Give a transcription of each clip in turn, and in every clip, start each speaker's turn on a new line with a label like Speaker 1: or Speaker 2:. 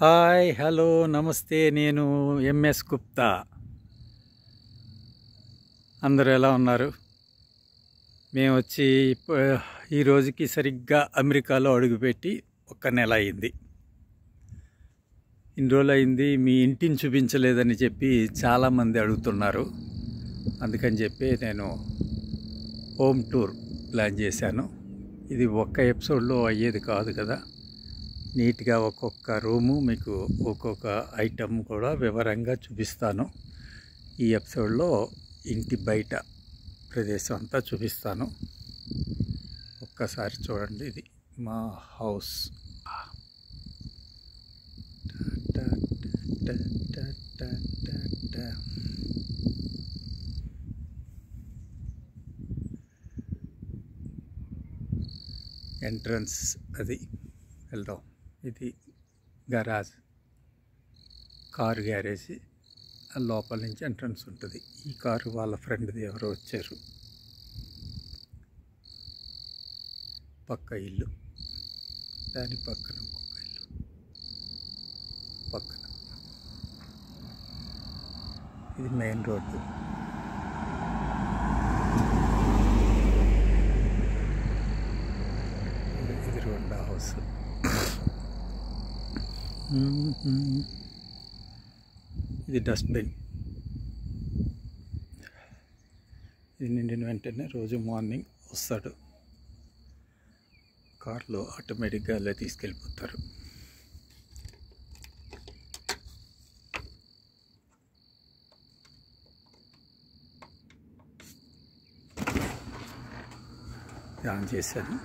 Speaker 1: Hi hello నమస్తే నేను MS Gupta. అందరూ ఎలా ఉన్నారు? మేము వచ్చి ఇప్ప- ఈ రోజుకి సరిగ్గా అమెరికాలో అడుగుపెట్టి ఒక్క నెల అయింది. ఇన్ని రోజులు అయింది మీ ఇంటిని చూపించలేదని చెప్పి చాలామంది అడుగుతున్నారు. అందుకని చెప్పి నేను హోమ్ టూర్ ప్లాన్ చేశాను. ఇది ఒక్క ఎపిసోడ్లో అయ్యేది కాదు కదా. నీట్గా ఒక్కొక్క రూము మీకు ఒక్కొక్క ఐటమ్ కూడా వివరంగా చూపిస్తాను. ఈ ఎపిసోడ్లో ఇంటి బయట ప్రదేశం అంతా చూపిస్తాను. ఒక్కసారి చూడండి ఇది మా హౌస్. ఎంట్రన్స్ అది. వెళ్దాం. ఇది గరాజ్. Car garage. ఆ లోపల నుంచి ఎంట్రన్స్ ఉంటుంది. ఈ కారు వాళ్ళ ఫ్రెండ్ది ఎవరో వచ్చారు. పక్క ఇల్లు. దాని పక్కన ఇంకొక ఇల్లు. పక్కన. ఇది మెయిన్ రోడ్డు ఇది- ఇది రెండో హౌస్ Mm-hmm. ఇది డస్ట్బిన్ ఇది నిండిన వెంటనే రోజు మార్నింగ్ వస్తాడు. కార్లో ఆటోమేటిక్గా అలా తీసుకెళ్ళిపోతారు. ఆన్ చేశాను.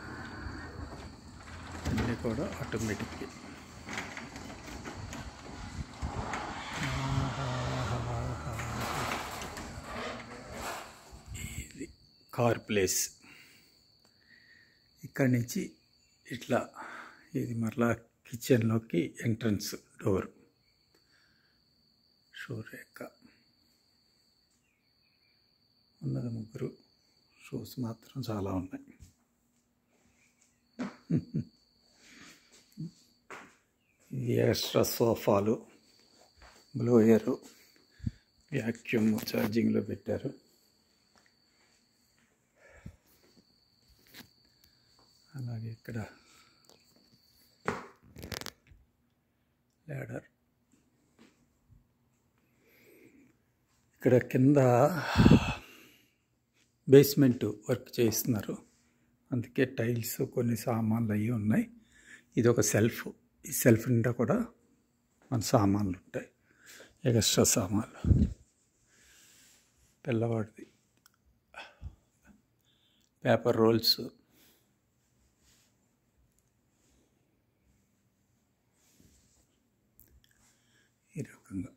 Speaker 1: అన్నీ కూడా ఆటోమేటిక్గా ఇది కార్ ప్లేస్. ఇక్కడి నుంచి ఇట్లా ఇది మరలా కిచెన్లోకి ఎంట్రన్స్ డోర్. షూరేఖ. ఉన్నది ముగ్గురు. షూస్ మాత్రం చాలా ఉన్నాయి. ఇది ఎక్స్ట్రా సోఫాలు బ్లోయరు వ్యాక్యూమ్ ఛార్జింగ్లో పెట్టారు అలాగే ఇక్కడ. ల్యాడర్ ఇక్కడ కింద బేస్మెంట్ వర్క్ చేస్తున్నారు అందుకే టైల్స్ కొన్ని సామాన్లు అవి ఉన్నాయి. ఇది ఒక సెల్ఫ్ ఈ సెల్ఫ్ నిండా కూడా మన సామాన్లు ఉంటాయి. ఎక్స్ట్రా సామాన్లు. పిల్లవాడిది. పేపర్ రోల్స్ ఈ రకంగా.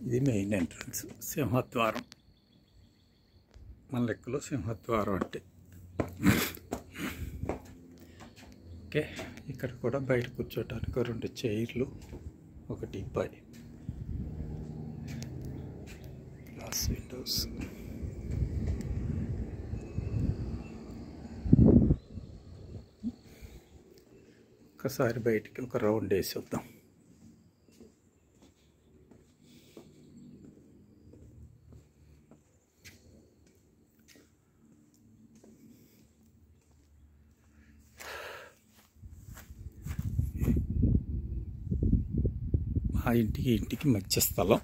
Speaker 1: ఇది మెయిన్ ఎంట్రన్స్. సింహద్వారం. మన లెక్కలో సింహద్వారం అంటే. ఓకే ఇక్కడ కూడా బయట కూర్చోటానికి రెండు చైర్లు ఒకటి పై. గ్లాస్ విండోస్ ఒకసారి బయటికి ఒక రౌండ్ వేసి వద్దాం. ఆ ఇంటికి ఇంటికి మధ్య స్థలం.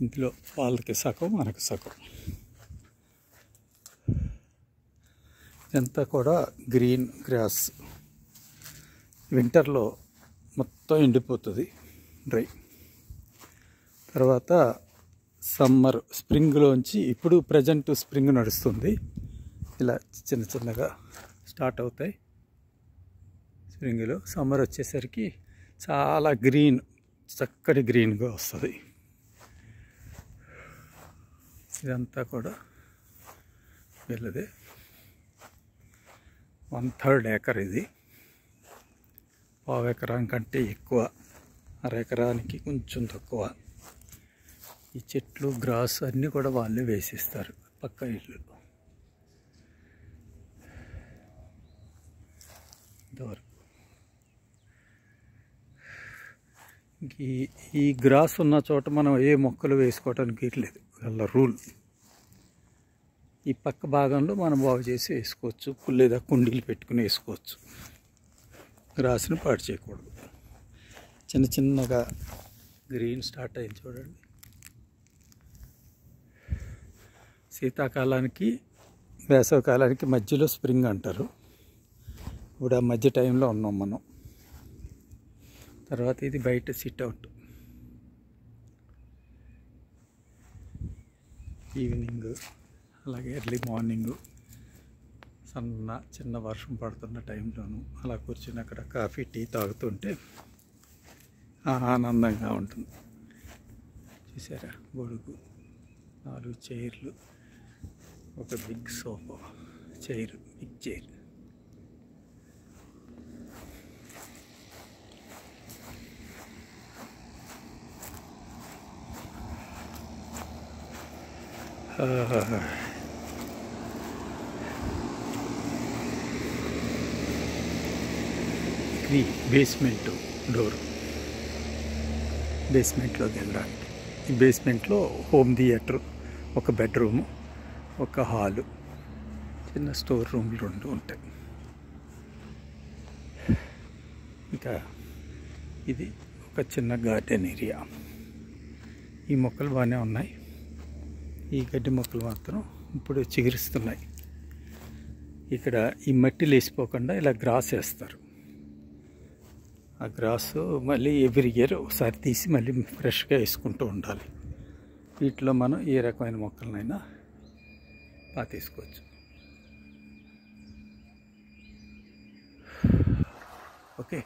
Speaker 1: ఇందులో వాళ్ళకి సగం మనకు సగం. ఇదంతా కూడా గ్రీన్ గ్రాస్. వింటర్లో మొత్తం ఎండిపోతుంది డ్రై. తర్వాత సమ్మర్ స్ప్రింగ్లోంచి ఇప్పుడు ప్రజెంట్ స్ప్రింగ్ నడుస్తుంది. ఇలా చిన్న చిన్నగా స్టార్ట్ అవుతాయి. స్ప్రింగ్లో సమ్మర్ వచ్చేసరికి చాలా గ్రీన్ చక్కటి గ్రీన్గా వస్తుంది. ఇదంతా కూడా వీళ్ళదే. వన్ థర్డ్ ఏకర్ ఇది. పావు ఎకరం కంటే ఎక్కువ అర ఎకరానికి కొంచెం తక్కువ. ఈ చెట్లు గ్రాస్ అన్నీ కూడా వాళ్ళే వేసిస్తారు పక్క ఇల్లు. ఇంతవరకు ఈ ఈ గ్రాస్ ఉన్న చోట మనం ఏ మొక్కలు వేసుకోవటానికి లేదు వాళ్ళ రూల్. ఈ పక్క భాగంలో మనం బాగు చేసి వేసుకోవచ్చు. లేదా కుండీలు పెట్టుకుని వేసుకోవచ్చు. గ్రాస్ని పాడు చేయకూడదు. చిన్న చిన్నగా గ్రీన్ స్టార్ట్ అయింది చూడండి. శీతాకాలానికి వేసవికాలానికి మధ్యలో స్ప్రింగ్ అంటారు. ఇప్పుడు ఆ మధ్య టైంలో ఉన్నాం మనం. తర్వాత ఇది బయట సిట్ అవుట్ ఈవినింగ్ అలాగే ఎర్లీ మార్నింగ్ సన్న చిన్న వర్షం పడుతున్న టైంలోను అలా కూర్చుని అక్కడ కాఫీ టీ తాగుతుంటే ఆనందంగా ఉంటుంది. చూసారా గొడుగు నాలుగు చైర్లు ఒక big sofa chair big chair ఇది బేస్మెంట్ డోర్ బేస్మెంట్లోకి వెళ్ళడానికి. ఈ బేస్మెంట్లో హోమ్ థియేటర్ ఒక బెడ్రూము ఒక హాలు చిన్న స్టోర్ రూమ్లు రెండు ఉంటాయి. ఇంకా ఇది ఒక చిన్న గార్డెన్ ఏరియా ఈ మొక్కలు బాగానే ఉన్నాయి. ఈ గడ్డి మొక్కలు మాత్రం ఇప్పుడు చిగురిస్తున్నాయి. ఇక్కడ ఈ మట్టి లేసిపోకుండా ఇలా గ్రాస్ వేస్తారు. ఆ గ్రాస్ మళ్ళీ ఎవ్రీ ఇయర్ ఒకసారి తీసి మళ్ళీ ఫ్రెష్గా వేసుకుంటూ ఉండాలి. వీటిలో మనం ఏ రకమైన మొక్కలనైనా పాతేసుకోవచ్చు. ఓకే.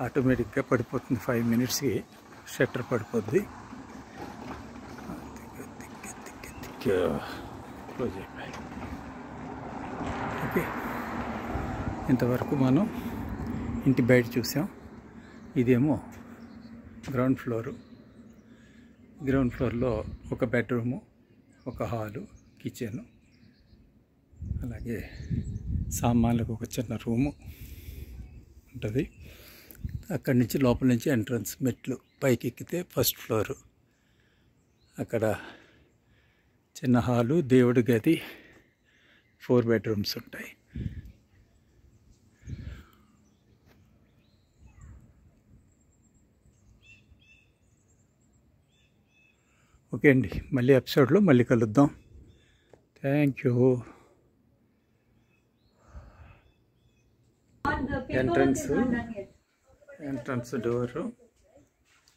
Speaker 1: ఆటోమేటిక్గా పడిపోతుంది. ఫైవ్ మినిట్స్కి షట్టర్ పడిపోద్ది. క్లోజ్ అయిపోయి ఓకే ఇంతవరకు మనం ఇంటి బయట చూసాం ఇదేమో గ్రౌండ్ ఫ్లోరు గ్రౌండ్ ఫ్లోర్లో ఒక బెడ్రూము ఒక హాలు కిచెన్ అలాగే సామాన్లకు ఒక చిన్న రూము ఉంటుంది. అక్కడి నుంచి లోపల నుంచి ఎంట్రన్స్ మెట్లు పైకి ఎక్కితే ఫస్ట్ ఫ్లోరు అక్కడ చిన్న హాలు దేవుడి గది ఫోర్ బెడ్రూమ్స్ ఉంటాయి. ఓకే అండి మళ్ళీ ఎపిసోడ్లో మళ్ళీ కలుద్దాం. Thank you. Entrance entrance door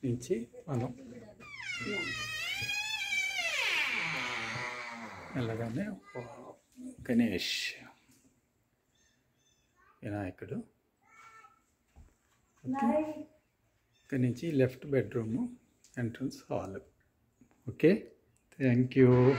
Speaker 1: నుంచి మనం ఓ గణేష్. వినాయకుడు. ఇక్కడి నుంచి left bedroom entrance hall. Okay? Thank you.